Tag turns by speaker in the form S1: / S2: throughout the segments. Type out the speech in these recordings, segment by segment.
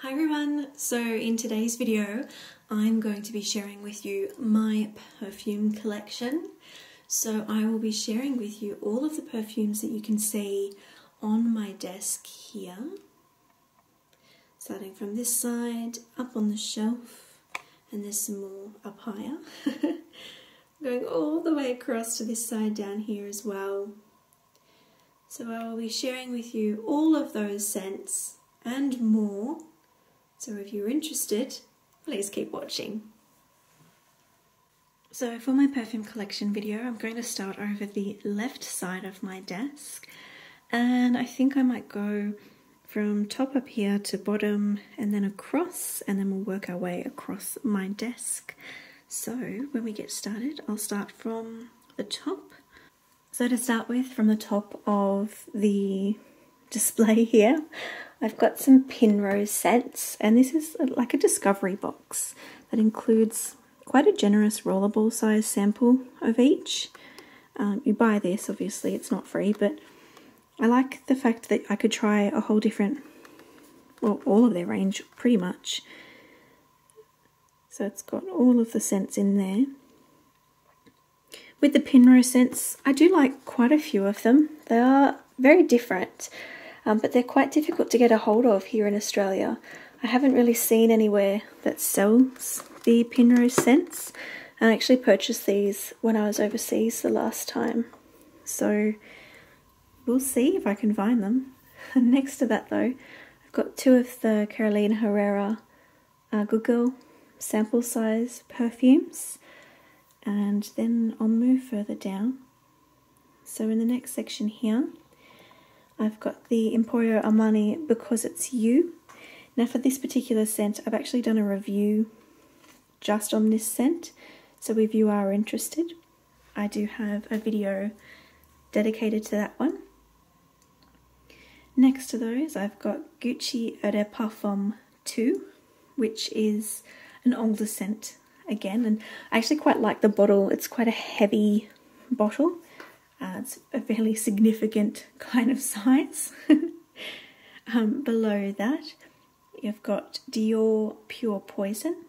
S1: Hi everyone! So in today's video I'm going to be sharing with you my perfume collection. So I will be sharing with you all of the perfumes that you can see on my desk here. Starting from this side, up on the shelf, and there's some more up higher. Going all the way across to this side down here as well. So I will be sharing with you all of those scents and more so if you're interested, please keep watching. So for my perfume collection video, I'm going to start over the left side of my desk. And I think I might go from top up here to bottom and then across and then we'll work our way across my desk. So when we get started, I'll start from the top. So to start with, from the top of the display here, I've got some Pinrose scents, and this is like a discovery box that includes quite a generous rollerball size sample of each. Um, you buy this, obviously, it's not free, but I like the fact that I could try a whole different, well, all of their range pretty much. So it's got all of the scents in there. With the Pinrose scents, I do like quite a few of them. They are very different um, but they're quite difficult to get a hold of here in Australia. I haven't really seen anywhere that sells the Pinrose scents. I actually purchased these when I was overseas the last time. So we'll see if I can find them. Next to that though, I've got two of the Carolina Herrera uh, Good Girl sample size perfumes. And then I'll move further down. So in the next section here, I've got the Emporio Armani Because It's You. Now for this particular scent, I've actually done a review just on this scent. So if you are interested, I do have a video dedicated to that one. Next to those, I've got Gucci Eau de Parfum 2, which is an older scent again. And I actually quite like the bottle. It's quite a heavy bottle. Uh, it's a fairly significant kind of size. um, below that, you've got Dior Pure Poison.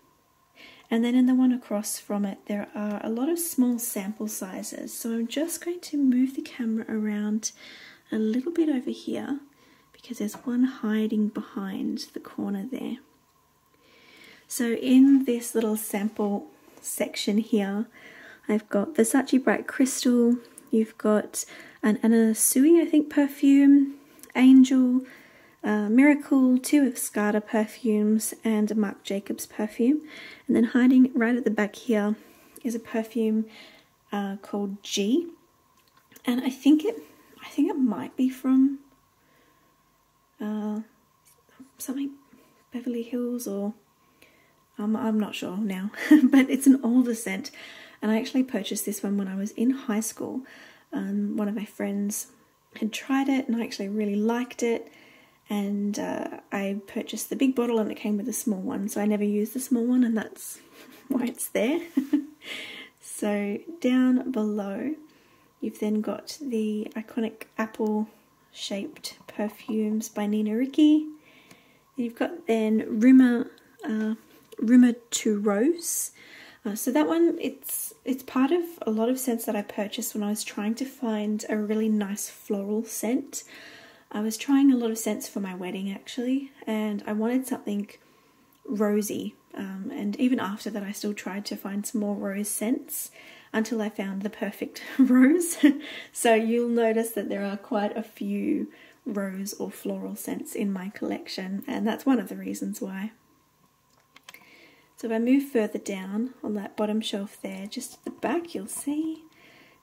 S1: And then in the one across from it, there are a lot of small sample sizes. So I'm just going to move the camera around a little bit over here because there's one hiding behind the corner there. So in this little sample section here, I've got Versace Bright Crystal, You've got an Anna Sui, I think, perfume, Angel, uh, Miracle, two of Escada perfumes, and a Marc Jacobs perfume. And then hiding right at the back here is a perfume uh, called G. And I think it, I think it might be from uh, something Beverly Hills or um, I'm not sure now, but it's an older scent. And I actually purchased this one when I was in high school. Um, one of my friends had tried it and I actually really liked it. And uh, I purchased the big bottle and it came with a small one. So I never used the small one and that's why it's there. so down below, you've then got the iconic apple shaped perfumes by Nina Ricci. You've got then Rumeur, uh, Rumeur to Rose uh, so that one, it's it's part of a lot of scents that I purchased when I was trying to find a really nice floral scent. I was trying a lot of scents for my wedding actually, and I wanted something rosy. Um, and even after that, I still tried to find some more rose scents until I found the perfect rose. so you'll notice that there are quite a few rose or floral scents in my collection, and that's one of the reasons why. So if I move further down on that bottom shelf there, just at the back, you'll see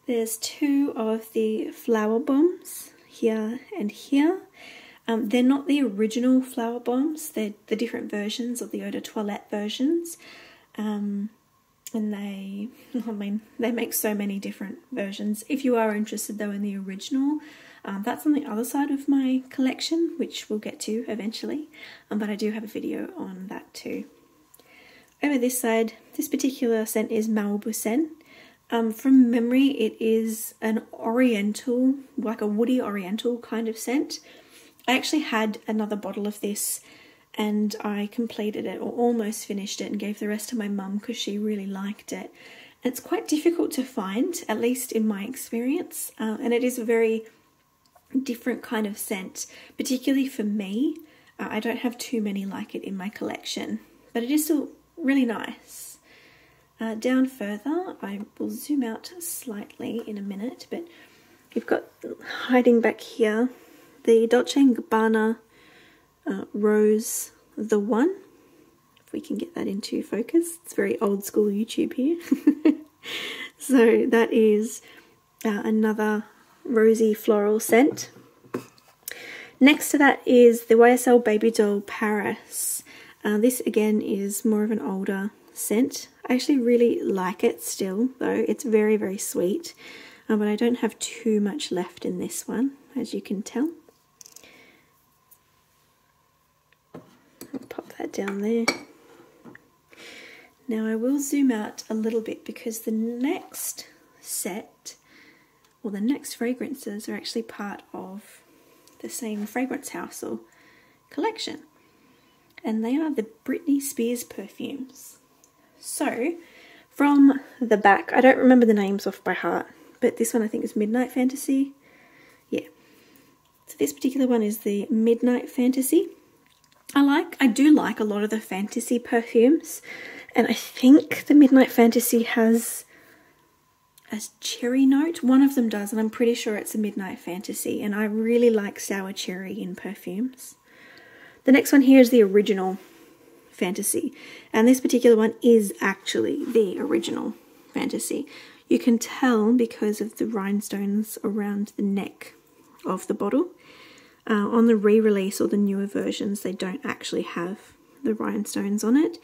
S1: there's two of the Flowerbombs here and here. Um, they're not the original Flowerbombs, they're the different versions of the Eau de Toilette versions. Um, and they, I mean, they make so many different versions. If you are interested though in the original, um, that's on the other side of my collection, which we'll get to eventually. Um, but I do have a video on that too. Over this side, this particular scent is Malbucen. Um, from memory, it is an oriental, like a woody oriental kind of scent. I actually had another bottle of this and I completed it or almost finished it and gave the rest to my mum because she really liked it. It's quite difficult to find, at least in my experience, uh, and it is a very different kind of scent, particularly for me. Uh, I don't have too many like it in my collection, but it is still really nice. Uh, down further, I will zoom out slightly in a minute, but you've got hiding back here the Dolce & Gabbana uh, Rose the One. If we can get that into focus, it's very old school YouTube here. so that is uh, another rosy floral scent. Next to that is the YSL Baby Doll Paris. Uh, this again is more of an older scent. I actually really like it still though. It's very very sweet. Uh, but I don't have too much left in this one as you can tell. I'll pop that down there. Now I will zoom out a little bit because the next set or the next fragrances are actually part of the same fragrance house or collection. And they are the Britney Spears perfumes. So, from the back, I don't remember the names off by heart, but this one I think is Midnight Fantasy. Yeah. So this particular one is the Midnight Fantasy. I like, I do like a lot of the fantasy perfumes, and I think the Midnight Fantasy has a cherry note. One of them does, and I'm pretty sure it's a Midnight Fantasy, and I really like sour cherry in perfumes. The next one here is the original fantasy, and this particular one is actually the original fantasy. You can tell because of the rhinestones around the neck of the bottle. Uh, on the re-release or the newer versions, they don't actually have the rhinestones on it.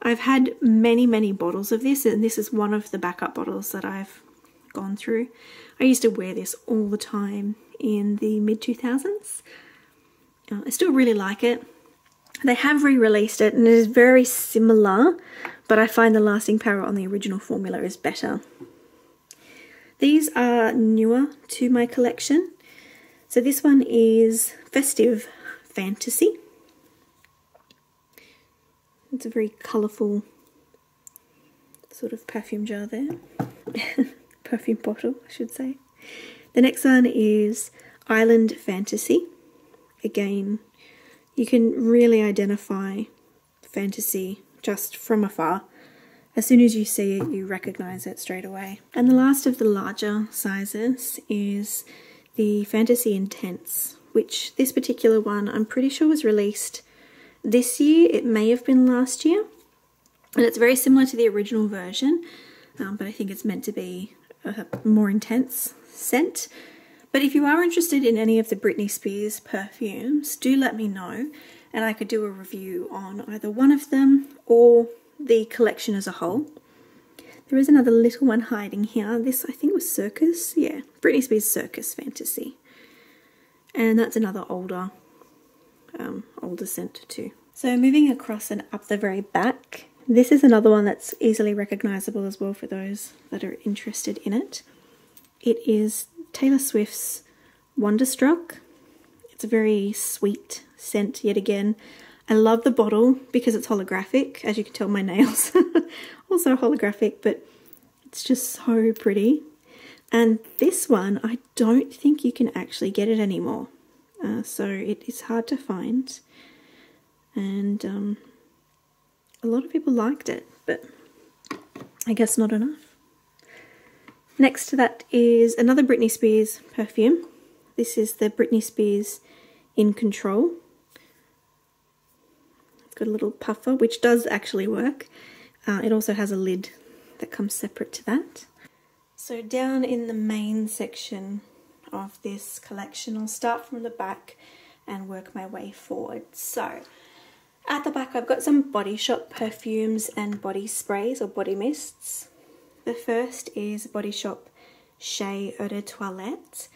S1: I've had many, many bottles of this, and this is one of the backup bottles that I've gone through. I used to wear this all the time in the mid 2000s. Uh, I still really like it. They have re released it, and it is very similar, but I find the lasting power on the original formula is better. These are newer to my collection. So this one is Festive Fantasy. It's a very colourful sort of perfume jar there. perfume bottle, I should say. The next one is Island Fantasy. Again, you can really identify fantasy just from afar. As soon as you see it, you recognize it straight away. And the last of the larger sizes is the Fantasy Intense, which this particular one I'm pretty sure was released this year. It may have been last year. And it's very similar to the original version, um, but I think it's meant to be a more intense scent. But if you are interested in any of the Britney Spears perfumes, do let me know and I could do a review on either one of them or the collection as a whole. There is another little one hiding here. This, I think, was Circus. Yeah, Britney Spears Circus Fantasy. And that's another older, um, older scent too. So moving across and up the very back, this is another one that's easily recognizable as well for those that are interested in it. It is Taylor Swift's Wonderstruck. It's a very sweet scent yet again. I love the bottle because it's holographic. As you can tell, my nails also holographic, but it's just so pretty. And this one, I don't think you can actually get it anymore. Uh, so it is hard to find. And um, a lot of people liked it, but I guess not enough. Next to that is another Britney Spears perfume. This is the Britney Spears In Control It's got a little puffer, which does actually work. Uh, it also has a lid that comes separate to that. So down in the main section of this collection, I'll start from the back and work my way forward. So at the back I've got some Body Shop perfumes and body sprays or body mists. The first is Body Shop Shea Eau de Toilette.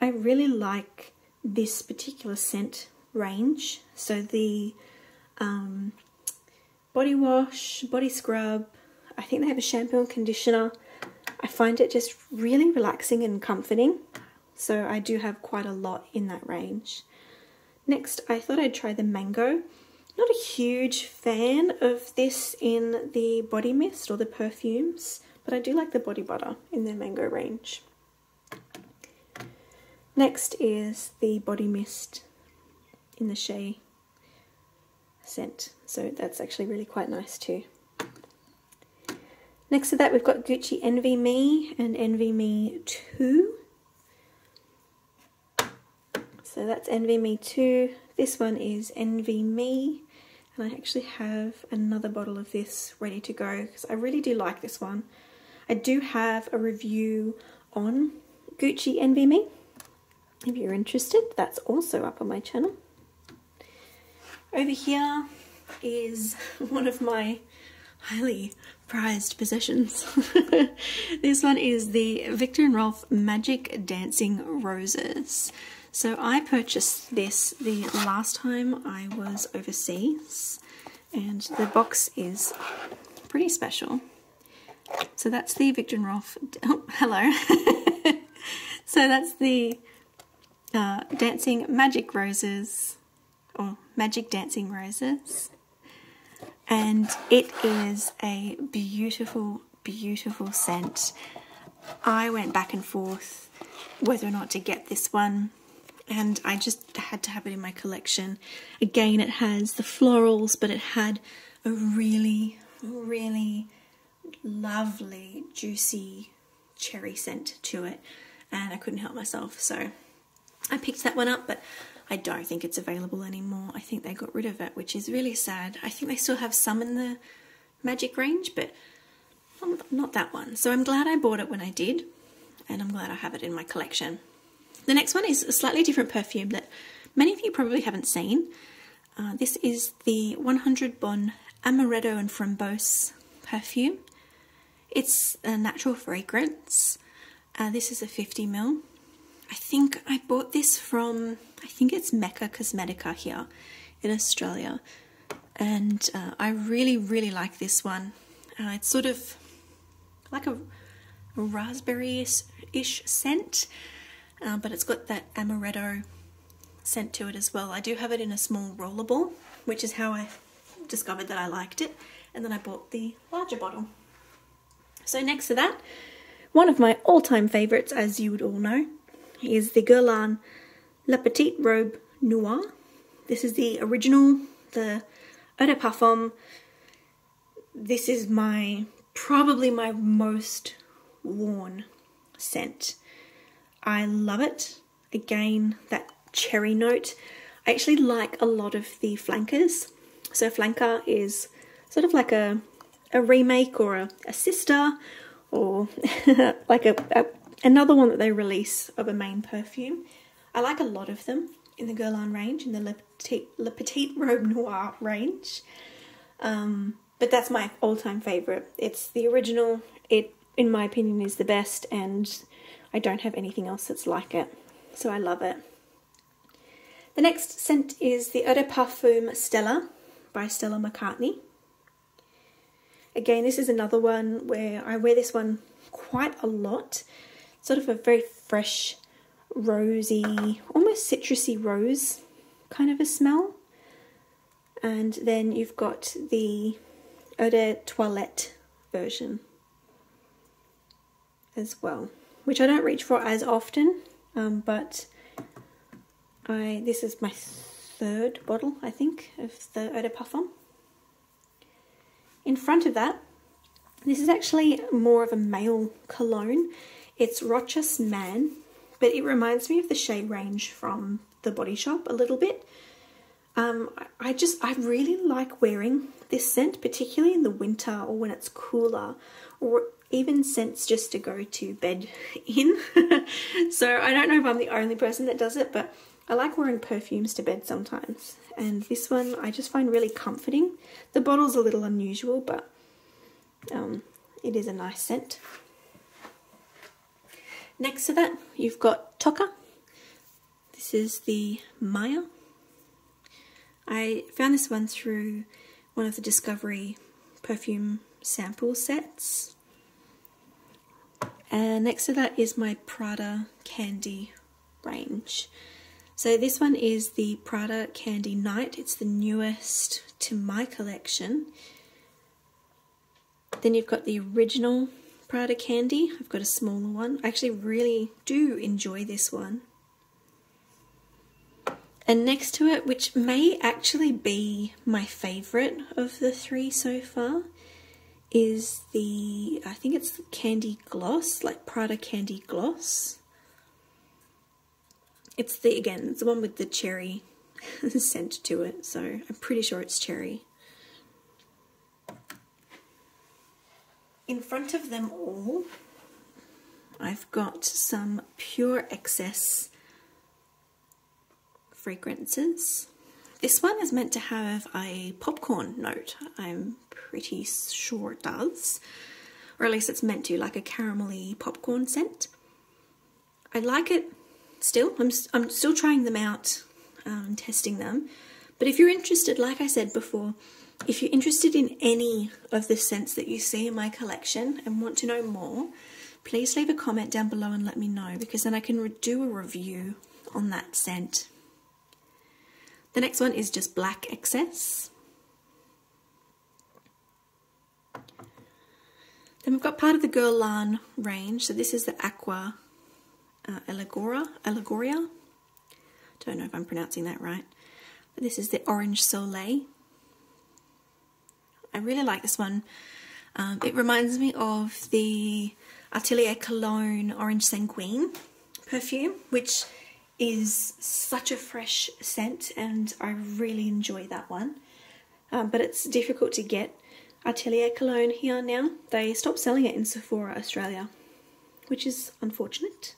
S1: I really like this particular scent range. So the um, body wash, body scrub. I think they have a shampoo and conditioner. I find it just really relaxing and comforting. So I do have quite a lot in that range. Next, I thought I'd try the mango. not a huge fan of this in the body mist or the perfumes, but I do like the body butter in their mango range. Next is the body mist in the Shea scent, so that's actually really quite nice too. Next to that, we've got Gucci Envy Me and Envy Me 2. So that's Envy Me 2. This one is Envy Me. And I actually have another bottle of this ready to go because I really do like this one. I do have a review on Gucci Envy Me. If you're interested, that's also up on my channel. Over here is one of my highly prized possessions. this one is the Viktor and Rolf Magic Dancing Roses. So I purchased this the last time I was overseas and the box is pretty special. So that's the Viktor and Rolf, oh, hello. so that's the uh, Dancing Magic Roses or Magic Dancing Roses and it is a beautiful, beautiful scent. I went back and forth whether or not to get this one, and I just had to have it in my collection. Again, it has the florals, but it had a really, really lovely, juicy cherry scent to it, and I couldn't help myself, so I picked that one up, but I don't think it's available anymore. I think they got rid of it, which is really sad. I think they still have some in the magic range, but not that one. So I'm glad I bought it when I did, and I'm glad I have it in my collection. The next one is a slightly different perfume that many of you probably haven't seen. Uh, this is the 100 Bon Amaretto and Framboise perfume. It's a natural fragrance. Uh, this is a 50 ml. I think I bought this from, I think it's Mecca Cosmetica here in Australia. And uh, I really, really like this one. Uh, it's sort of like a, raspberry-ish scent, uh, but it's got that amaretto scent to it as well. I do have it in a small rollerball, which is how I discovered that I liked it. And then I bought the larger bottle. So next to that, one of my all-time favourites, as you would all know, is the Guerlain La Petite Robe Noire. This is the original, the Eau de Parfum. This is my, probably my most worn scent. I love it. Again, that cherry note. I actually like a lot of the flankers. So flanker is sort of like a, a remake or a, a sister or like a, a another one that they release of a main perfume. I like a lot of them in the Guerlain range, in the Le Petite, Le Robe Noire range. Um, but that's my all-time favourite. It's the original. It, in my opinion, is the best, and I don't have anything else that's like it. So I love it. The next scent is the Eau de Parfum Stella by Stella McCartney. Again, this is another one where I wear this one quite a lot sort of a very fresh, rosy, almost citrusy rose kind of a smell. And then you've got the Eau de Toilette version as well, which I don't reach for as often, um, but I this is my third bottle, I think, of the Eau de Parfum. In front of that, this is actually more of a male cologne. It's Rochas Man, but it reminds me of the Shea range from the Body Shop a little bit. Um, I just, I really like wearing this scent, particularly in the winter or when it's cooler, or even scents just to go to bed in. so I don't know if I'm the only person that does it, but I like wearing perfumes to bed sometimes. And this one I just find really comforting. The bottle's a little unusual, but um, it is a nice scent. Next to that, you've got Tocca. This is the Maya. I found this one through one of the Discovery perfume sample sets. And next to that is my Prada Candy range. So this one is the Prada Candy Night. It's the newest to my collection. Then you've got the original Prada Candy. I've got a smaller one. I actually really do enjoy this one. And next to it, which may actually be my favourite of the three so far, is the, I think it's the Candy Gloss, like Prada Candy Gloss. It's the, again, it's the one with the cherry scent to it, so I'm pretty sure it's cherry. In front of them all, I've got some Pure XS fragrances. This one is meant to have a popcorn note, I'm pretty sure it does. Or at least it's meant to, like a caramelly popcorn scent. I like it still. I'm, I'm still trying them out um, testing them. But if you're interested, like I said before, if you're interested in any of the scents that you see in my collection and want to know more, please leave a comment down below and let me know because then I can do a review on that scent. The next one is just black XS. Then we've got part of the Guerlain range. So this is the Aqua uh, Allegoria. Allegoria. Don't know if I'm pronouncing that right. But this is the Orange Soleil. I really like this one. Um, it reminds me of the Atelier Cologne Orange Sanguine perfume, which is such a fresh scent and I really enjoy that one. Um, but it's difficult to get Atelier Cologne here now. They stopped selling it in Sephora Australia, which is unfortunate.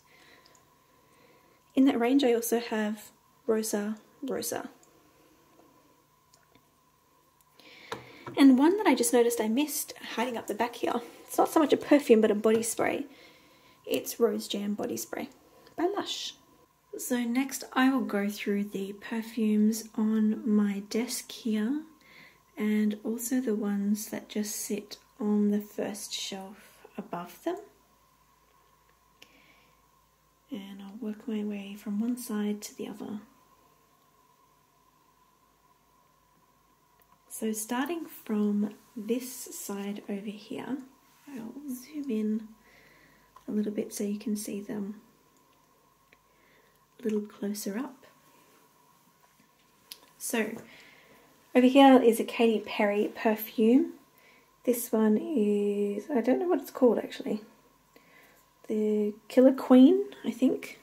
S1: In that range I also have Rosa Rossa. And one that I just noticed I missed hiding up the back here. It's not so much a perfume but a body spray. It's Rose Jam Body Spray by Lush. So next I will go through the perfumes on my desk here and also the ones that just sit on the first shelf above them. And I'll work my way from one side to the other. So starting from this side over here, I'll zoom in a little bit so you can see them a little closer up. So over here is a Katy Perry perfume. This one is, I don't know what it's called actually. The Killer Queen, I think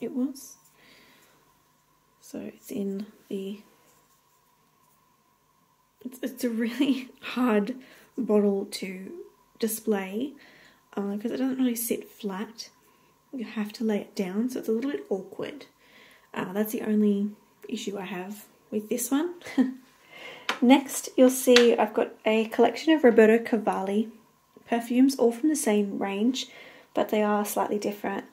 S1: it was. So it's in the, it's, it's a really hard bottle to display because uh, it doesn't really sit flat. You have to lay it down, so it's a little bit awkward. Uh, that's the only issue I have with this one. Next, you'll see I've got a collection of Roberto Cavalli perfumes, all from the same range, but they are slightly different.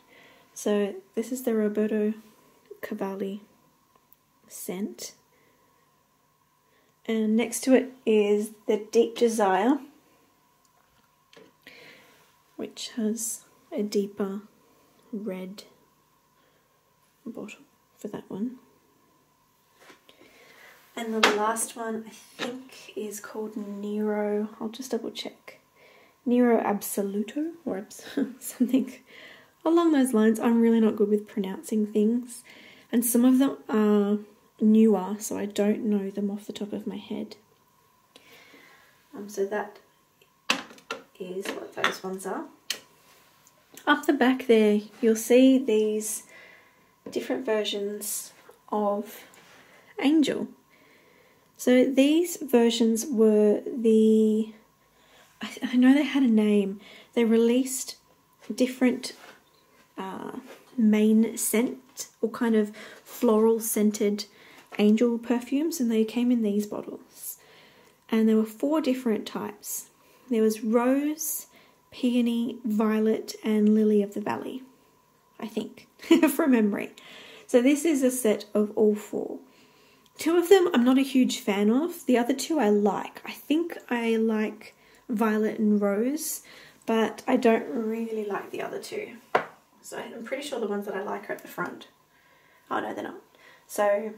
S1: So this is the Roberto Cavalli scent. And next to it is the Deep Desire, which has a deeper red bottle for that one. And the last one I think is called Nero. I'll just double check. Nero Absoluto or something along those lines. I'm really not good with pronouncing things, and some of them are newer, so I don't know them off the top of my head. Um, so that is what those ones are. Up the back there, you'll see these different versions of Angel. So these versions were the, I, I know they had a name. They released different uh, main scent or kind of floral scented angel perfumes, and they came in these bottles. And there were four different types. There was rose, peony, violet, and lily of the valley. I think, from memory. So this is a set of all four. Two of them I'm not a huge fan of. The other two I like. I think I like Violet and Rose, but I don't really like the other two. So I'm pretty sure the ones that I like are at the front. Oh no, they're not. So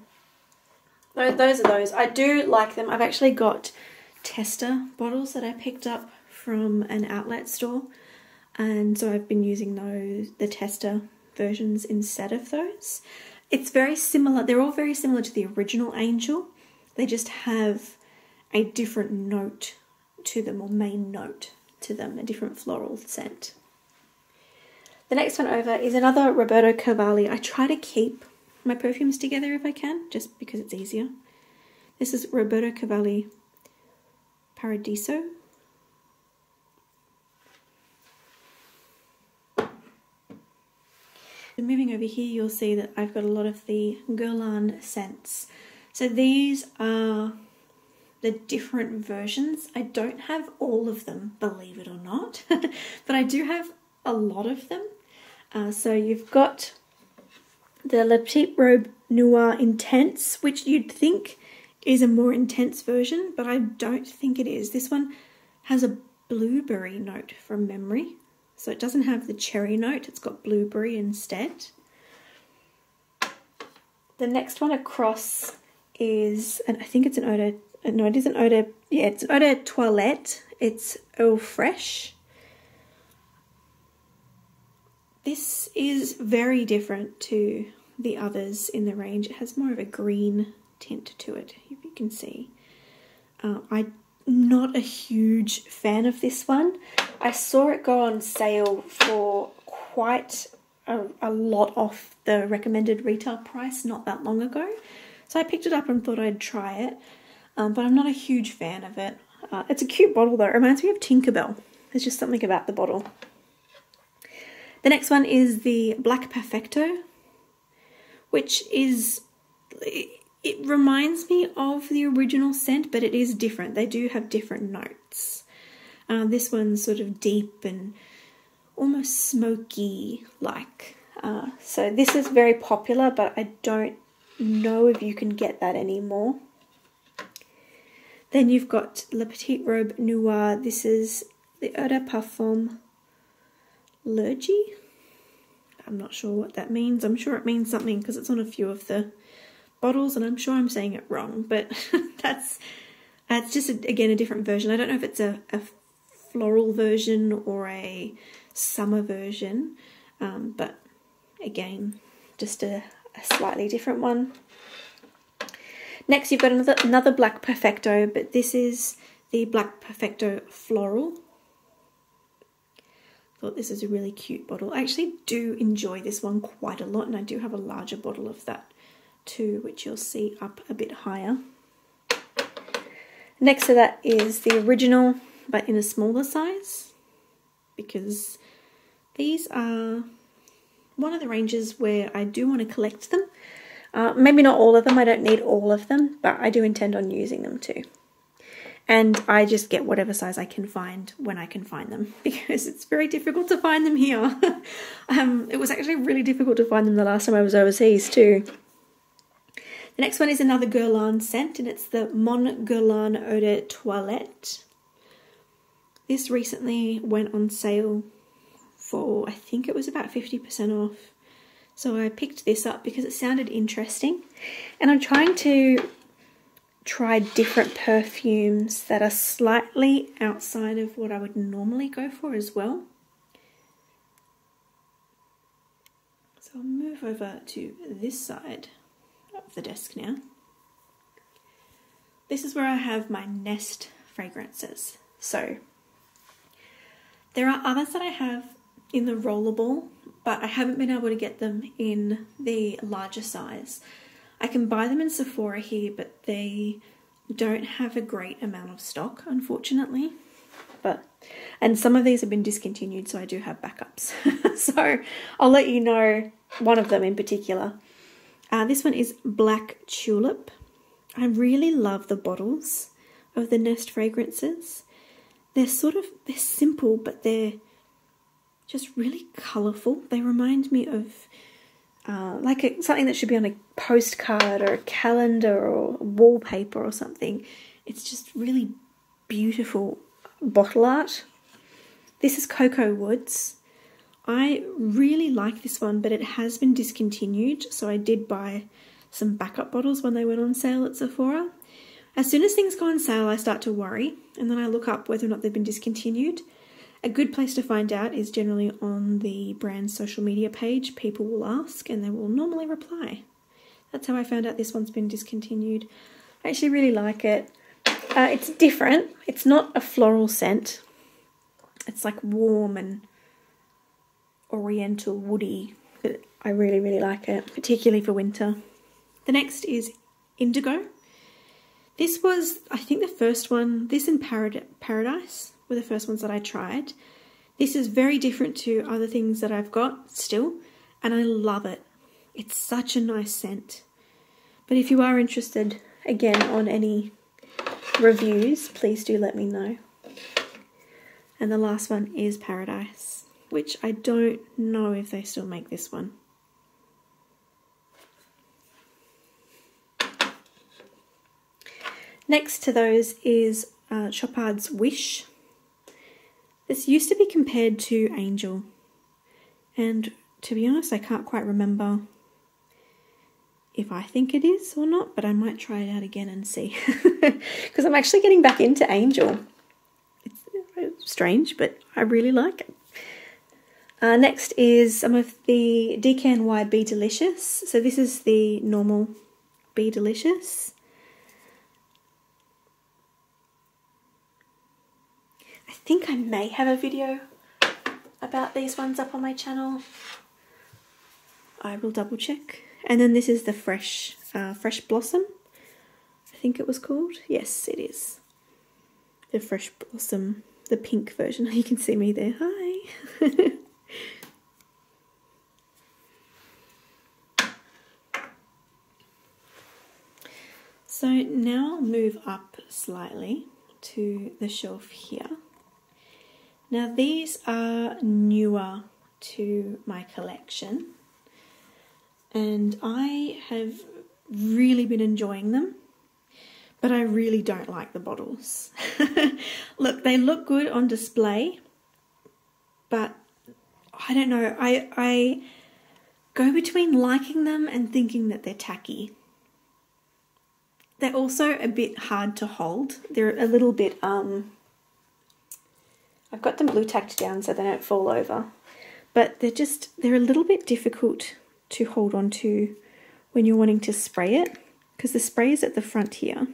S1: those are those. I do like them. I've actually got tester bottles that I picked up from an outlet store, and so I've been using those the tester versions instead of those. It's very similar. They're all very similar to the original Angel. They just have a different note to them, or main note to them, a different floral scent. The next one over is another Roberto Cavalli. I try to keep my perfumes together if I can, just because it's easier. This is Roberto Cavalli Paradiso. moving over here, you'll see that I've got a lot of the Guerlain scents. So these are the different versions. I don't have all of them, believe it or not, but I do have a lot of them. Uh, so you've got the Le Petit Robe Noir Intense, which you'd think is a more intense version, but I don't think it is. This one has a blueberry note from memory. So it doesn't have the cherry note, it's got blueberry instead. The next one across is, and I think it's an de, no it isn't eau de, yeah it's an eau de toilette, it's Eau Fresh. This is very different to the others in the range. It has more of a green tint to it, if you can see. Uh, I'm not a huge fan of this one. I saw it go on sale for quite a, a lot off the recommended retail price not that long ago. So I picked it up and thought I'd try it, um, but I'm not a huge fan of it. Uh, it's a cute bottle though. It reminds me of Tinkerbell. There's just something about the bottle. The next one is the Black Perfecto, which is, it reminds me of the original scent, but it is different. They do have different notes. Uh, this one's sort of deep and almost smoky like. Uh, so this is very popular, but I don't know if you can get that anymore. Then you've got Le Petit Robe Noir. This is the Eau de Parfum Lurgy. I'm not sure what that means. I'm sure it means something because it's on a few of the bottles, and I'm sure I'm saying it wrong, but that's that's just a, again a different version. I don't know if it's a, a floral version or a summer version, um, but again, just a, a slightly different one. Next, you've got another, another Black Perfecto, but this is the Black Perfecto Floral. Thought this is a really cute bottle. I actually do enjoy this one quite a lot, and I do have a larger bottle of that too, which you'll see up a bit higher. Next to that is the original, but in a smaller size, because these are one of the ranges where I do want to collect them. Uh, maybe not all of them, I don't need all of them, but I do intend on using them too. And I just get whatever size I can find when I can find them because it's very difficult to find them here. um, it was actually really difficult to find them the last time I was overseas too. The next one is another Guerlain scent and it's the Mon Guerlain Eau de Toilette. This recently went on sale for, I think it was about 50% off. So I picked this up because it sounded interesting. And I'm trying to try different perfumes that are slightly outside of what I would normally go for as well. So I'll move over to this side of the desk now. This is where I have my Nest fragrances. So there are others that I have in the rollerball, but I haven't been able to get them in the larger size. I can buy them in Sephora here, but they don't have a great amount of stock, unfortunately. But and some of these have been discontinued, so I do have backups. so I'll let you know one of them in particular. Uh, this one is Black Tulip. I really love the bottles of the Nest fragrances. They're sort of they're simple, but they're just really colourful. They remind me of uh, like a, something that should be on a postcard or a calendar or wallpaper or something. It's just really beautiful bottle art. This is Cocoa Woods. I really like this one, but it has been discontinued. So I did buy some backup bottles when they went on sale at Sephora. As soon as things go on sale, I start to worry, and then I look up whether or not they've been discontinued. A good place to find out is generally on the brand's social media page. People will ask and they will normally reply. That's how I found out this one's been discontinued. I actually really like it. Uh, it's different. It's not a floral scent. It's like warm and oriental, woody. I really, really like it, particularly for winter. The next is Indigo. This was, I think, the first one. This in Parad Paradise were the first ones that I tried. This is very different to other things that I've got still, and I love it. It's such a nice scent. But if you are interested, again, on any reviews, please do let me know. And the last one is Paradise, which I don't know if they still make this one. Next to those is uh, Chopard's Wish. This used to be compared to Angel, and to be honest, I can't quite remember if I think it is or not, but I might try it out again and see. Because I'm actually getting back into Angel. It's strange, but I really like it. Uh, next is some of the DKNY Be Delicious. So this is the normal Be Delicious. I think I may have a video about these ones up on my channel. I will double check. And then this is the fresh, uh, fresh blossom. I think it was called. Yes, it is. The fresh blossom, the pink version. You can see me there. Hi. so now move up slightly to the shelf here. Now these are newer to my collection and I have really been enjoying them, but I really don't like the bottles. look, they look good on display, but I don't know. I I go between liking them and thinking that they're tacky. They're also a bit hard to hold. They're a little bit um I've got them blue tacked down so they don't fall over. But they're just they're a little bit difficult to hold on to when you're wanting to spray it because the spray is at the front here.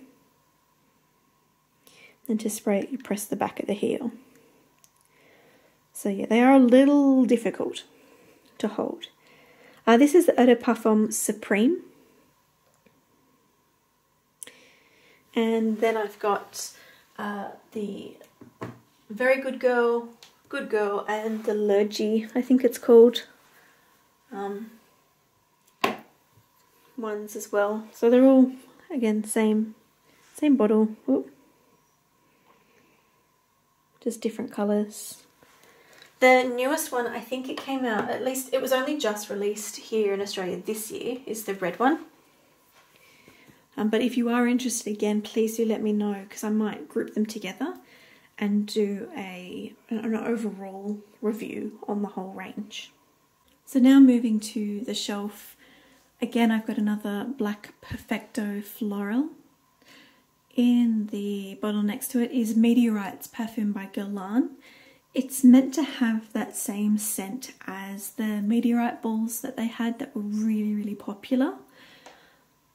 S1: And to spray it, you press the back of the heel. So yeah, they are a little difficult to hold. Uh, this is the Eau de Parfum Supreme. And then I've got uh, the Very Good Girl, Good Girl, and the Lurgy, I think it's called. Um, ones as well. So they're all, again, same, same bottle. Oop. Just different colours. The newest one, I think it came out, at least it was only just released here in Australia this year, is the red one. Um, but if you are interested again, please do let me know because I might group them together and do a an overall review on the whole range. So now moving to the shelf Again, I've got another black Perfecto Floral. In the bottle next to it is Meteorites perfume by Guerlain. It's meant to have that same scent as the meteorite balls that they had that were really, really popular.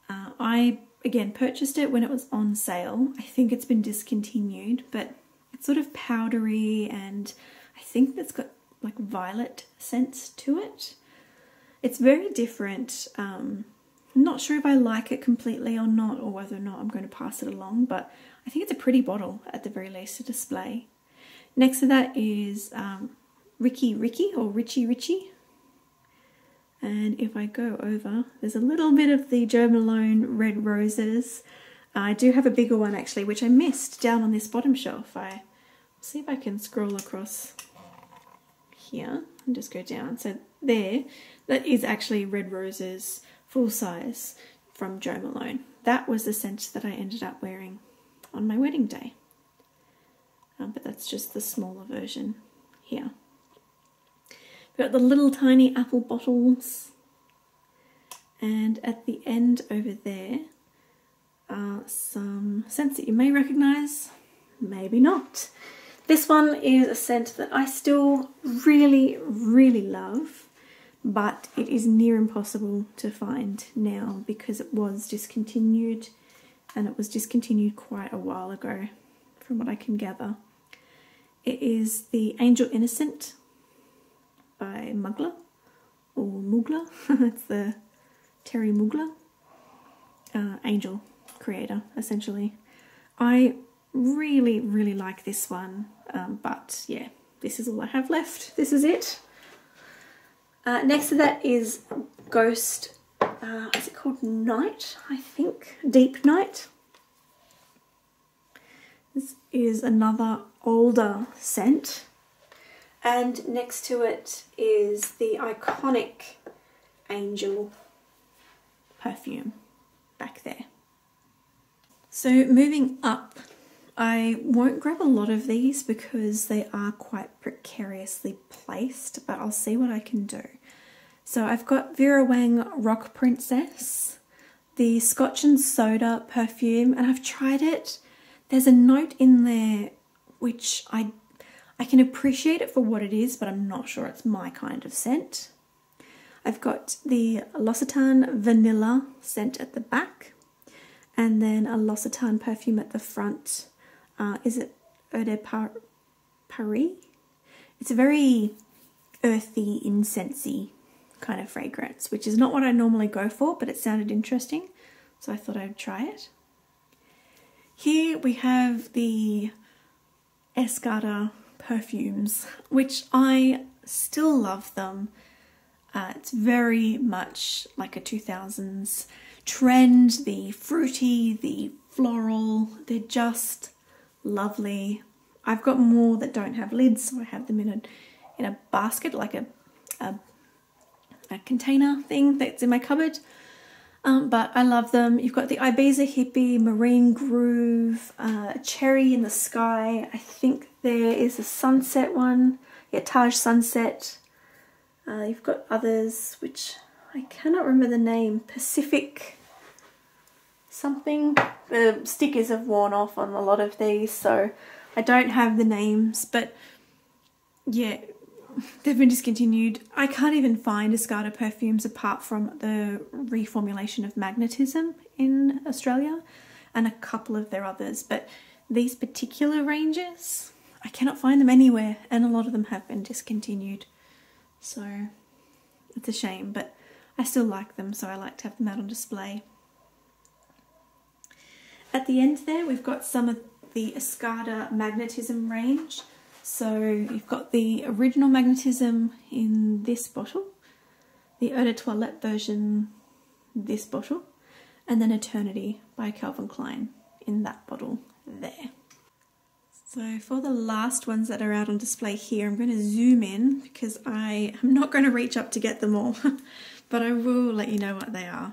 S1: Uh, I, again, purchased it when it was on sale. I think it's been discontinued, but sort of powdery and I think that's got like violet scents to it. It's very different. Um, I'm not sure if I like it completely or not, or whether or not I'm going to pass it along, but I think it's a pretty bottle at the very least to display. Next to that is um, Ricky Ricky or Richie Richie. And if I go over, there's a little bit of the Jo Malone Red Roses. I do have a bigger one actually, which I missed down on this bottom shelf. I see if I can scroll across here and just go down. So there, that is actually Red Roses full size from Jo Malone. That was the scent that I ended up wearing on my wedding day. Um, but that's just the smaller version here. We've got the little tiny apple bottles. And at the end over there are some scents that you may recognise, maybe not. This one is a scent that I still really, really love, but it is near impossible to find now because it was discontinued and it was discontinued quite a while ago from what I can gather. It is the Angel Innocent by Mugler or Mugler. it's the Terry Mugler uh, angel creator essentially. I really, really like this one, um, but yeah, this is all I have left. This is it. Uh, next to that is Ghost, uh, is it called Night, I think? Deep Night. This is another older scent. And next to it is the iconic Angel perfume back there. So moving up, I won't grab a lot of these because they are quite precariously placed, but I'll see what I can do. So I've got Vera Wang Rock Princess, the Scotch and Soda perfume, and I've tried it. There's a note in there which I I can appreciate it for what it is, but I'm not sure it's my kind of scent. I've got the L'Occitane Vanilla scent at the back, and then a L'Occitane perfume at the front. Uh, is it Eau de Par Paris? It's a very earthy, incensey kind of fragrance, which is not what I normally go for, but it sounded interesting, so I thought I'd try it. Here we have the Escada perfumes, which I still love them. Uh, it's very much like a 2000s trend, the fruity, the floral, they're just lovely. I've got more that don't have lids, so I have them in a in a basket, like a, a, a container thing that's in my cupboard. Um, but I love them. You've got the Ibiza Hippie, Marine Groove, uh, Cherry in the Sky. I think there is a sunset one. Yeah, Taj Sunset. Uh, you've got others which I cannot remember the name. Pacific something. The stickers have worn off on a lot of these, so I don't have the names. But yeah, they've been discontinued. I can't even find Escada perfumes apart from the reformulation of Magnetism in Australia and a couple of their others. But these particular ranges, I cannot find them anywhere, and a lot of them have been discontinued. So it's a shame, but I still like them, so I like to have them out on display. At the end there, we've got some of the Escada Magnetism range. So you've got the original Magnetism in this bottle, the Eau de Toilette version this bottle, and then Eternity by Calvin Klein in that bottle there. So for the last ones that are out on display here, I'm going to zoom in because I am not going to reach up to get them all, but I will let you know what they are.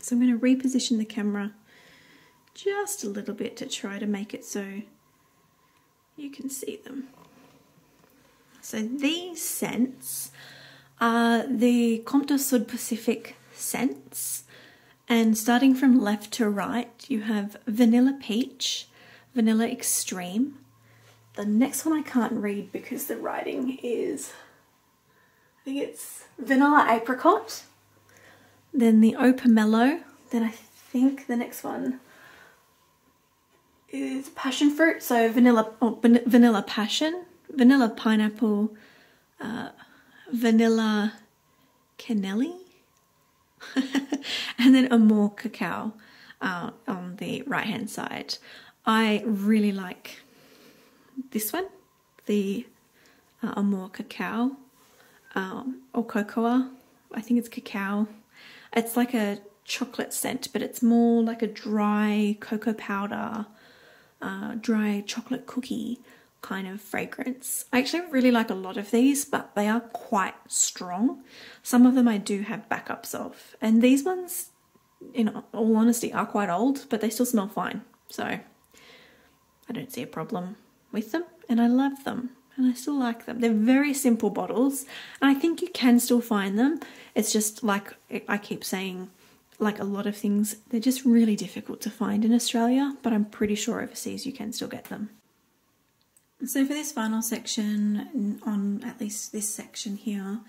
S1: So I'm going to reposition the camera just a little bit to try to make it so you can see them. So these scents are the Comte de Sud Pacific scents. And starting from left to right, you have Vanilla Peach, Vanilla Extreme. The next one I can't read because the writing is, I think it's Vanilla Apricot. Then the Pomelo. Then I think the next one is Passion Fruit. So vanilla, oh, vanilla passion, vanilla pineapple, uh, vanilla cannelli, and then Amore cacao uh, on the right hand side. I really like this one, the uh, Amore Cacao um, or Cocoa. I think it's cacao. It's like a chocolate scent, but it's more like a dry cocoa powder, dry chocolate cookie kind of fragrance. I actually really like a lot of these, but they are quite strong. Some of them I do have backups of, and these ones, in all honesty, are quite old, but they still smell fine. So I don't see a problem with them and I love them. and I still like them. They're very simple bottles, and I think you can still find them. It's just like I keep saying, like a lot of things, they're just really difficult to find in Australia, but I'm pretty sure overseas you can still get them. So for this final section, on at least this section here,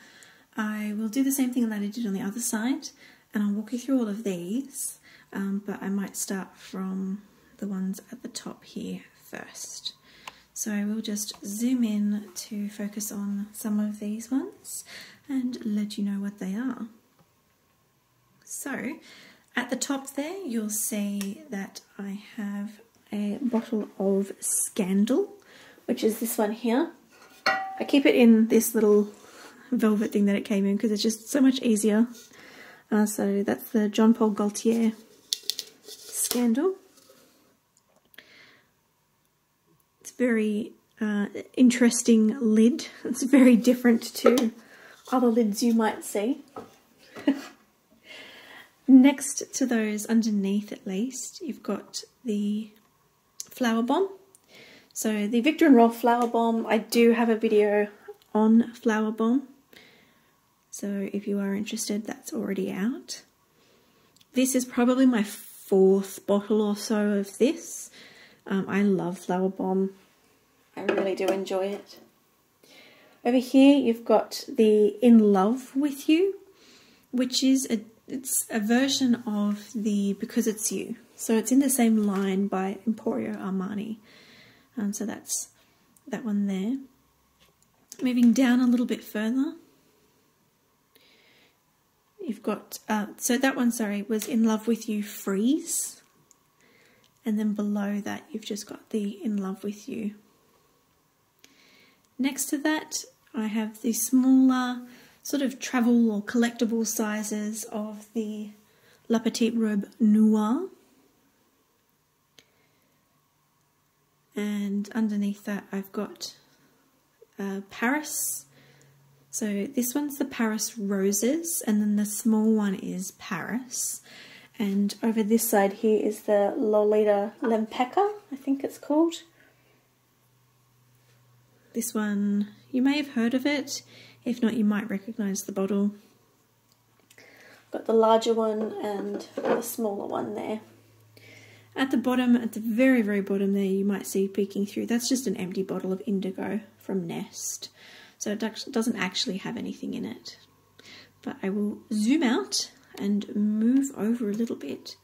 S1: I will do the same thing that I did on the other side, and I'll walk you through all of these, um, but I might start from the ones at the top here first. So I will just zoom in to focus on some of these ones and let you know what they are. So at the top there you'll see that I have a bottle of Scandal, which is this one here. I keep it in this little velvet thing that it came in because it's just so much easier. Uh, so that's the John Paul Gaultier Scandal. It's very uh, interesting lid. It's very different to other lids you might see. Next to those, underneath at least, you've got the Flowerbomb. So the Viktor and Rolf Flowerbomb, I do have a video on Flowerbomb. So if you are interested, that's already out. This is probably my fourth bottle or so of this. Um, I love Flowerbomb. I really do enjoy it. Over here you've got the In Love With You, which is a it's a version of the Because It's You. So it's in the same line by Emporio Armani. Um, so that's that one there. Moving down a little bit further, you've got, uh, so that one, sorry, was In Love With You Freeze. And then below that, you've just got the In Love With You. Next to that, I have the smaller sort of travel or collectible sizes of the La Petite Robe Noire. And underneath that I've got uh, Paris. So this one's the Paris Roses and then the small one is Paris. And over this side here is the Lolita Lempicka, I think it's called. This one, you may have heard of it. If not, you might recognise the bottle. Got the larger one and the smaller one there. At the bottom, at the very, very bottom there, you might see peeking through. That's just an empty bottle of indigo from Nest. So it doesn't actually have anything in it. But I will zoom out and move over a little bit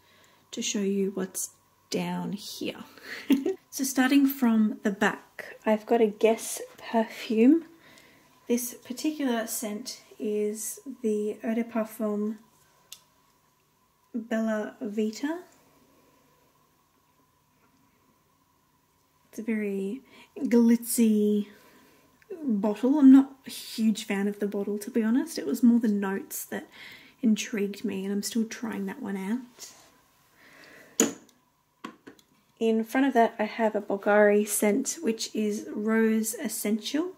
S1: to show you what's down here. so starting from the back, I've got a Guess perfume this particular scent is the Eau de Parfum Bella Vita. It's a very glitzy bottle. I'm not a huge fan of the bottle to be honest. It was more the notes that intrigued me and I'm still trying that one out. In front of that I have a Bulgari scent which is Rose Essential.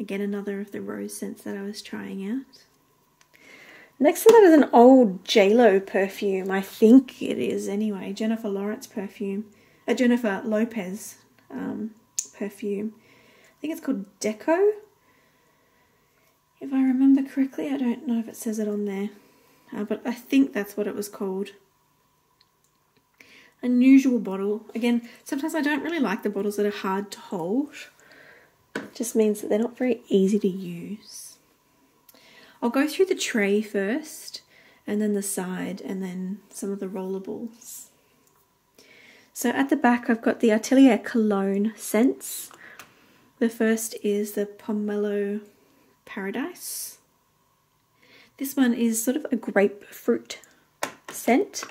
S1: Again, another of the rose scents that I was trying out. Next to that is an old JLo perfume. I think it is anyway. Jennifer Lawrence perfume. A Jennifer Lopez um, perfume. I think it's called Deseo. If I remember correctly, I don't know if it says it on there. Uh, but I think that's what it was called. Unusual bottle. Again, sometimes I don't really like the bottles that are hard to hold just means that they're not very easy to use. I'll go through the tray first and then the side and then some of the rollables. So at the back I've got the Atelier Cologne scents. The first is the Pomelo Paradise. This one is sort of a grapefruit scent.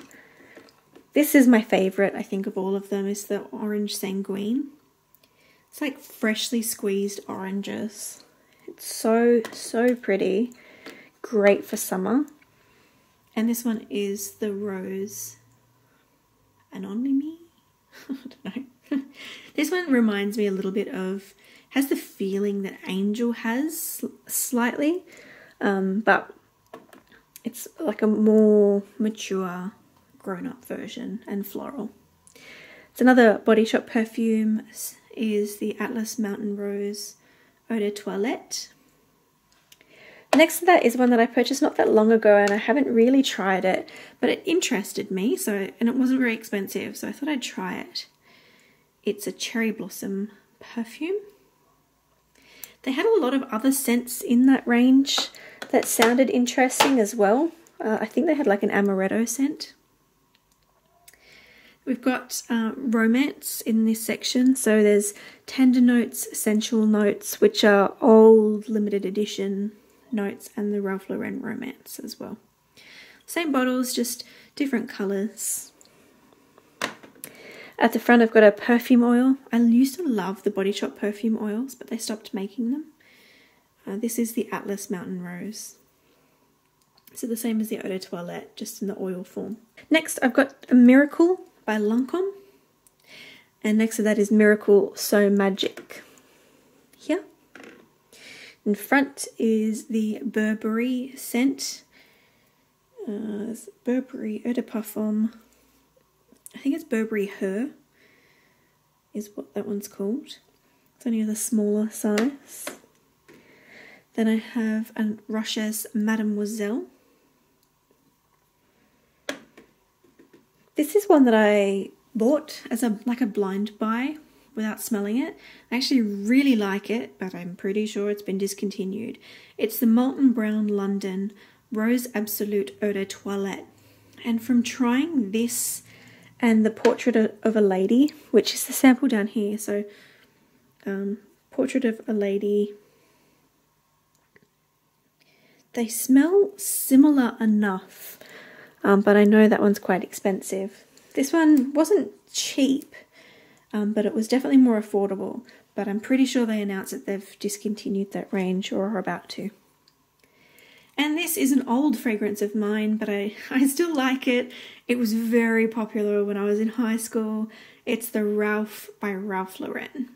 S1: This is my favourite, I think, of all of them, is the Orange Sanguine. It's like freshly squeezed oranges. It's so, so pretty. Great for summer. And this one is the Rose Anonyme. I don't know. this one reminds me a little bit of, has the feeling that Angel has slightly, um, but it's like a more mature, grown up version and floral. It's another Body Shop perfume is the Atlas Mountain Rose Eau de Toilette. Next to that is one that I purchased not that long ago and I haven't really tried it, but it interested me, so and it wasn't very expensive, so I thought I'd try it. It's a cherry blossom perfume. They had a lot of other scents in that range that sounded interesting as well. Uh, I think they had like an amaretto scent. We've got uh, romance in this section, so there's tender notes, sensual notes, which are old limited edition notes, and the Ralph Lauren romance as well. Same bottles, just different colours. At the front, I've got a perfume oil. I used to love the Body Shop perfume oils, but they stopped making them. Uh, this is the Atlas Mountain Rose. So the same as the Eau de Toilette, just in the oil form. Next, I've got a Miracle by Lancome. And next to that is Miracle So Magic. Here. In front is the Burberry scent. Uh, Burberry Eau de Parfum. I think it's Burberry Her, is what that one's called. It's only the smaller size. Then I have a Rochas Mademoiselle. This is one that I bought as a like a blind buy without smelling it. I actually really like it, but I'm pretty sure it's been discontinued. It's the Molton Brown London Rose Absolute Eau de Toilette. And from trying this and the Portrait of a Lady, which is the sample down here, so um, Portrait of a Lady, they smell similar enough, um, but I know that one's quite expensive. This one wasn't cheap, um, but it was definitely more affordable. But I'm pretty sure they announced that they've discontinued that range or are about to. And this is an old fragrance of mine, but I, I still like it. It was very popular when I was in high school. It's the Ralph by Ralph Lauren.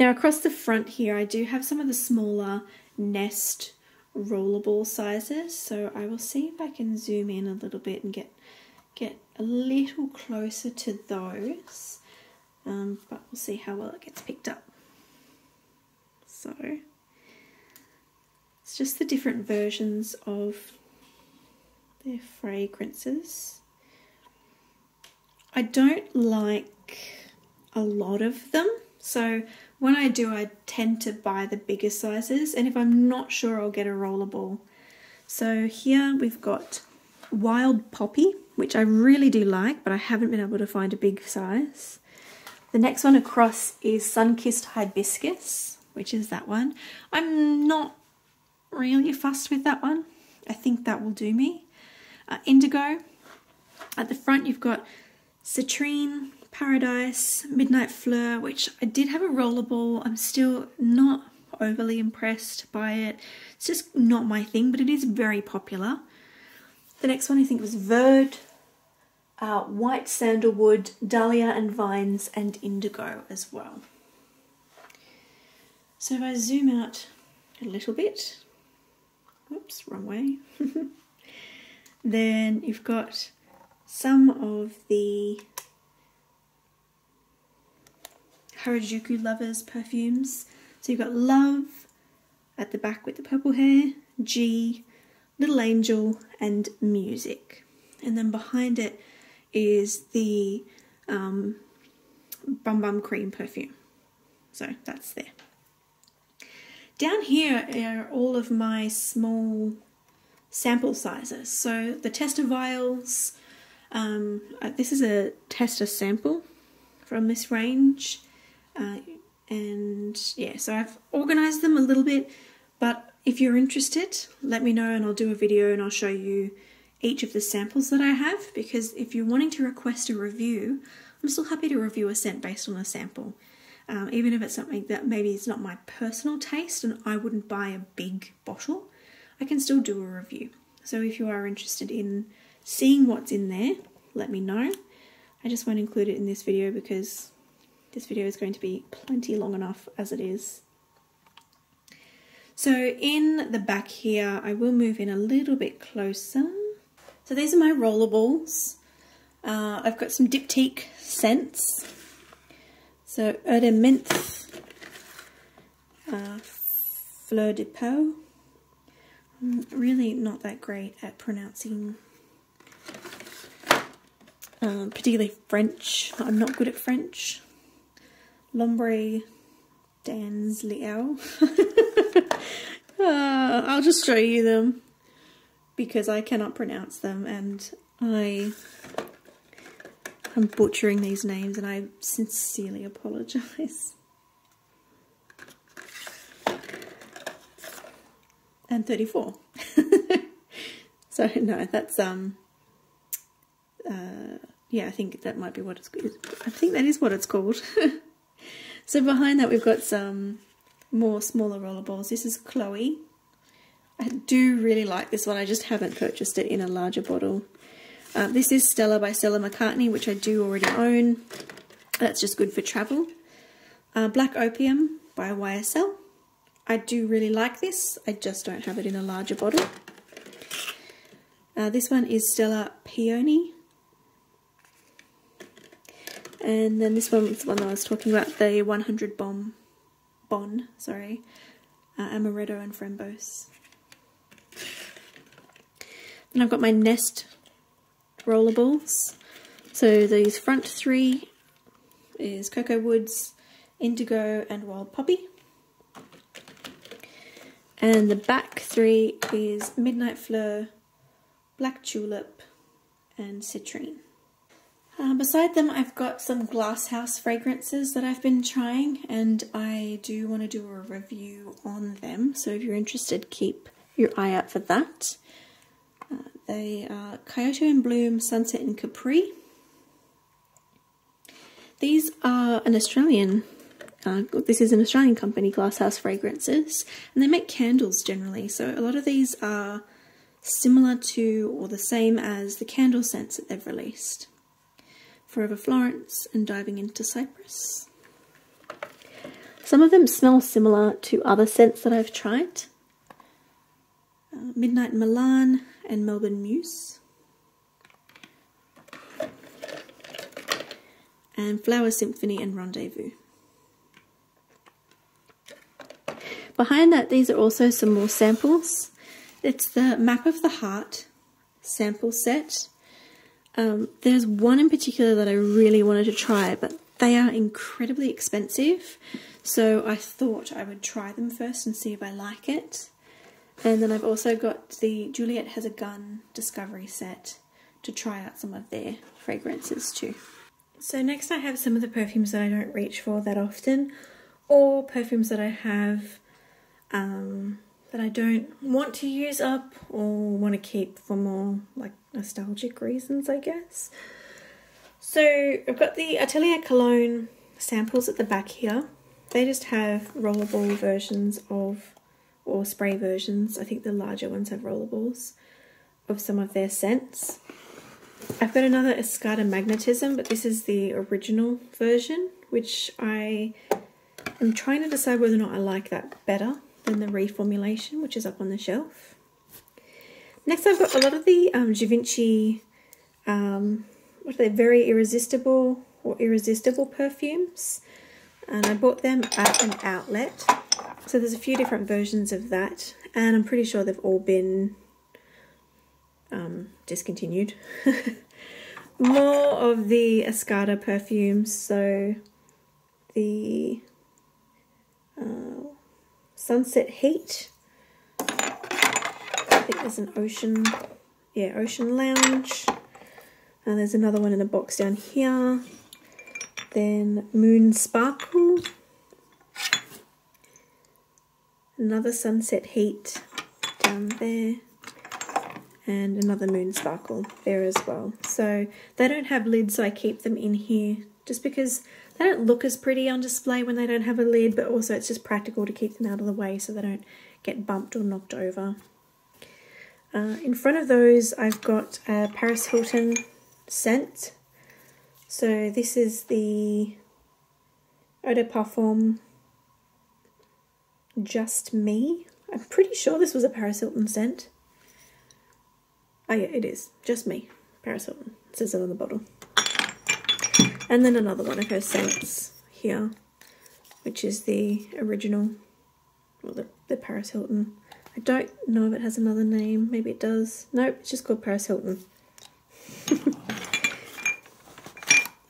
S1: Now across the front here, I do have some of the smaller Nest rollable sizes. So I will see if I can zoom in a little bit and get get a little closer to those. Um, but we'll see how well it gets picked up. So it's just the different versions of their fragrances. I don't like a lot of them, so when I do, I tend to buy the bigger sizes, and if I'm not sure, I'll get a rollerball. So here we've got Wild Poppy, which I really do like, but I haven't been able to find a big size. The next one across is Sun-Kissed Hibiscus, which is that one. I'm not really fussed with that one. I think that will do me. Uh, indigo. At the front you've got Citrine, Paradise, Midnight Fleur, which I did have a rollerball. I'm still not overly impressed by it. It's just not my thing, but it is very popular. The next one I think was Verd, uh, White Sandalwood, Dahlia and Vines, and Indigo as well. So if I zoom out a little bit, oops, wrong way, then you've got some of the Harajuku Lovers perfumes. So you've got Love at the back with the purple hair, G, Little Angel, and Music. And then behind it is the um, Bum Bum Cream perfume. So that's there. Down here are all of my small sample sizes. So the tester vials, um, uh, this is a tester sample from this range. Uh, and yeah, so I've organized them a little bit, but if you're interested, let me know and I'll do a video and I'll show you each of the samples that I have because if you're wanting to request a review, I'm still happy to review a scent based on a sample. Um, even if it's something that maybe is not my personal taste and I wouldn't buy a big bottle, I can still do a review. So if you are interested in seeing what's in there, let me know. I just won't include it in this video because this video is going to be plenty long enough as it is. So in the back here, I will move in a little bit closer. So these are my rollerballs. Uh, I've got some Diptyque scents. So Eau de Menthe, uh, Fleur de Peau. I'm really not that great at pronouncing, um, particularly French. I'm not good at French. L'Ombre dans Liao. uh, I'll just show you them because I cannot pronounce them and I I'm butchering these names and I sincerely apologise. And 34. so no, that's um uh yeah, I think that might be what it's I think that is what it's called. So behind that we've got some more smaller rollerballs. This is Chloe. I do really like this one. I just haven't purchased it in a larger bottle. Uh, this is Stella by Stella McCartney, which I do already own. That's just good for travel. Uh, Black Opium by YSL. I do really like this. I just don't have it in a larger bottle. Uh, this one is Stella Peony. And then this one was the one I was talking about, the 100 Bomb, Bon, sorry, uh, Amaretto and Framboise. Then I've got my Nest rollerballs. So these front three is Cocoa Woods, Indigo and Wild Poppy. And the back three is Midnight Fleur, Black Tulip and Citrine. Uh, beside them I've got some Glasshouse fragrances that I've been trying and I do want to do a review on them so if you're interested keep your eye out for that. Uh, they are Kyoto and Bloom, Sunset and Capri. These are an Australian, uh, this is an Australian company, Glasshouse Fragrances, and they make candles generally. So a lot of these are similar to or the same as the candle scents that they've released. Forever Florence and Diving into Cyprus. Some of them smell similar to other scents that I've tried. Uh, Midnight Milan and Melbourne Muse. And Flower Symphony and Rendezvous. Behind that, these are also some more samples. It's the Map of the Heart sample set. Um, there's one in particular that I really wanted to try, but they are incredibly expensive. So I thought I would try them first and see if I like it. And then I've also got the Juliet Has a Gun Discovery set to try out some of their fragrances too. So next I have some of the perfumes that I don't reach for that often or perfumes that I have um, that I don't want to use up or want to keep for more like nostalgic reasons I guess. So I've got the Atelier Cologne samples at the back here. They just have rollable versions of or spray versions. I think the larger ones have rollables of some of their scents. I've got another Escada Magnetism, but this is the original version, which I am trying to decide whether or not I like that better than the reformulation, which is up on the shelf. Next, I've got a lot of the um, Givenchy, um, what are they, Very Irresistible or Irresistible perfumes. And I bought them at an outlet. So there's a few different versions of that, and I'm pretty sure they've all been um, discontinued. More of the Escada perfumes, so the uh, Sunset Heat. I think there's an Ocean, yeah, Ocean Lounge. And there's another one in a box down here. Then Moon Sparkle another sunset heat down there and another moon sparkle there as well so they don't have lids so I keep them in here just because they don't look as pretty on display when they don't have a lid but also it's just practical to keep them out of the way so they don't get bumped or knocked over uh, in front of those I've got a Paris Hilton scent so this is the Eau de Parfum just Me. I'm pretty sure this was a Paris Hilton scent. Oh yeah, it is. Just Me. Paris Hilton. It says it on the bottle. And then another one of her scents here, which is the original, well, the, the Paris Hilton. I don't know if it has another name. Maybe it does. Nope, it's just called Paris Hilton.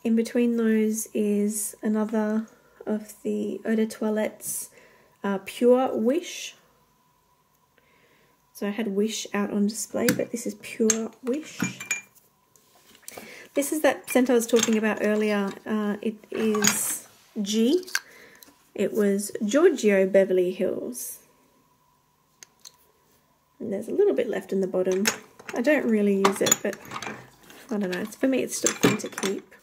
S1: In between those is another of the Eau de Toilette's uh, Pure Wish. So I had Wish out on display, but this is Pure Wish. This is that scent I was talking about earlier. Uh, it is G. It was Giorgio Beverly Hills. And there's a little bit left in the bottom. I don't really use it, but I don't know. For me, it's still fun to keep.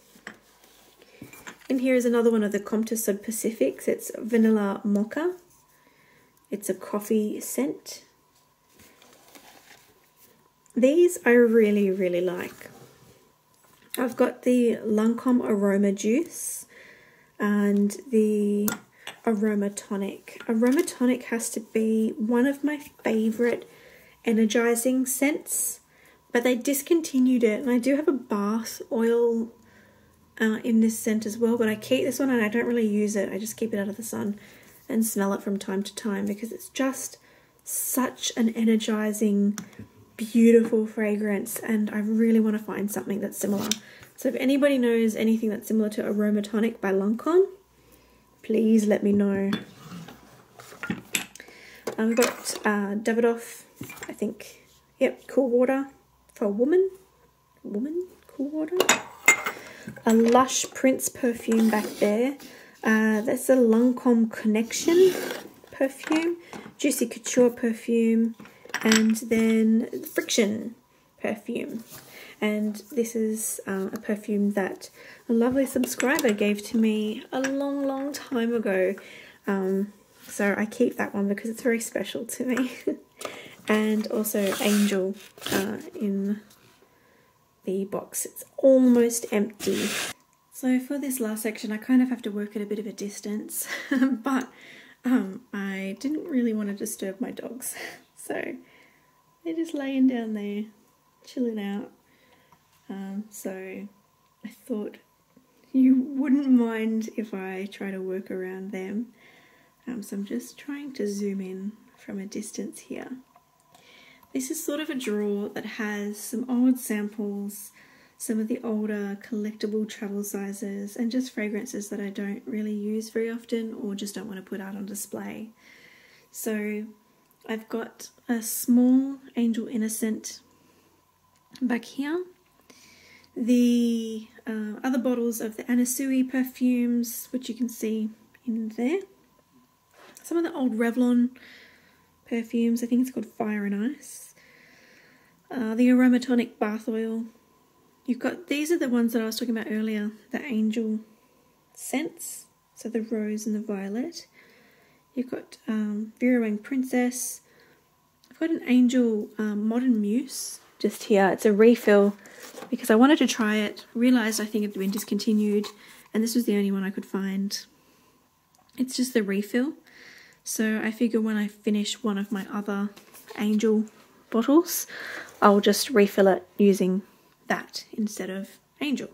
S1: And here is another one of the Comtesse of Pacifics. It's Vanilla Mocha. It's a coffee scent. These I really, really like. I've got the Lancome Aroma Juice and the Aroma Tonic. Aroma Tonic has to be one of my favourite energizing scents, but they discontinued it. And I do have a bath oil uh, in this scent as well, but I keep this one and I don't really use it. I just keep it out of the sun and smell it from time to time because it's just such an energizing beautiful fragrance and I really want to find something that's similar. So if anybody knows anything that's similar to Aromatonic by Lancome, please let me know. We've got uh, Davidoff, I think, yep, Cool Water for a woman. Woman? Cool Water? A Lush Prince perfume back there. Uh, that's a Lancome Connection perfume. Juicy Couture perfume and then Friction perfume. And this is uh, a perfume that a lovely subscriber gave to me a long, long time ago. Um, so I keep that one because it's very special to me. and also Angel uh, in the box. It's almost empty. So for this last section, I kind of have to work at a bit of a distance, but um, I didn't really want to disturb my dogs. So they're just laying down there, chilling out. Um, so I thought you wouldn't mind if I try to work around them. Um, so I'm just trying to zoom in from a distance here. This is sort of a drawer that has some old samples, some of the older collectible travel sizes, and just fragrances that I don't really use very often or just don't want to put out on display. So I've got a small Angel Innocent back here. The uh, other bottles of the Anna Sui perfumes, which you can see in there. Some of the old Revlon perfumes, I think it's called Fire and Ice. Uh, the Aromatonic Bath Oil. You've got, these are the ones that I was talking about earlier, the Angel scents, so the rose and the violet. You've got um, Vera Wang Princess. I've got an Angel um, Modern Muse just here. It's a refill because I wanted to try it, realised I think it had been discontinued, and this was the only one I could find. It's just the refill. So I figure when I finish one of my other Angel bottles, I'll just refill it using that instead of Angel.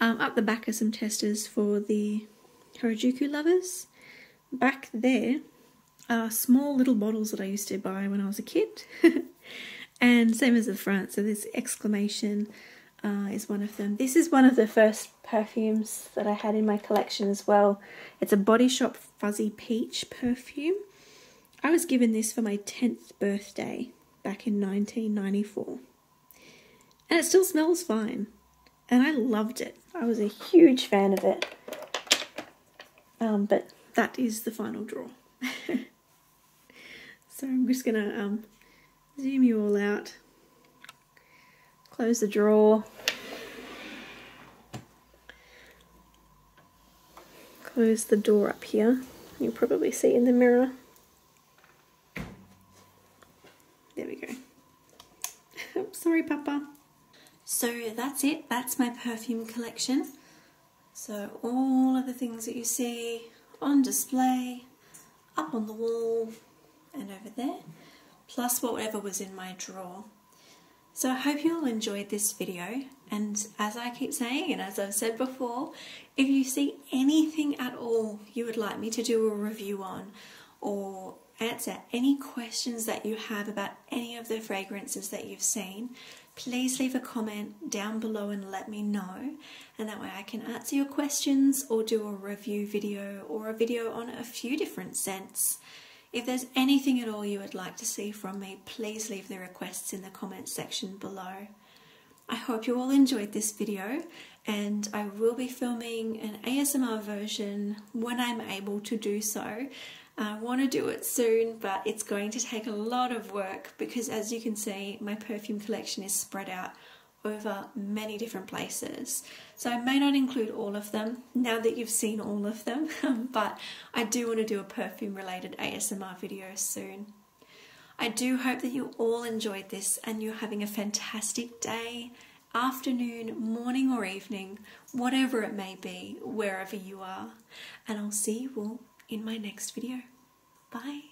S1: Um, up the back are some testers for the Harajuku lovers back there are small little bottles that I used to buy when I was a kid. and same as the front, so this exclamation uh, is one of them. This is one of the first perfumes that I had in my collection as well. It's a Body Shop Fuzzy Peach perfume. I was given this for my 10th birthday back in 1994. And it still smells fine. And I loved it. I was a huge fan of it. Um, but that is the final draw. so I'm just going to um, zoom you all out, close the drawer, close the door up here. You'll probably see in the mirror. There we go. Sorry, Papa. So that's it. That's my perfume collection. So all of the things that you see on display, up on the wall, and over there, plus whatever was in my drawer. So I hope you all enjoyed this video and as I keep saying and as I've said before, if you see anything at all you would like me to do a review on or answer any questions that you have about any of the fragrances that you've seen, please leave a comment down below and let me know and that way I can answer your questions or do a review video or a video on a few different scents. If there's anything at all you would like to see from me, please leave the requests in the comments section below. I hope you all enjoyed this video and I will be filming an ASMR version when I'm able to do so. I want to do it soon, but it's going to take a lot of work because as you can see, my perfume collection is spread out over many different places. So I may not include all of them now that you've seen all of them, but I do want to do a perfume related ASMR video soon. I do hope that you all enjoyed this and you're having a fantastic day, afternoon, morning, or evening, whatever it may be, wherever you are. And I'll see you all in my next video. Bye.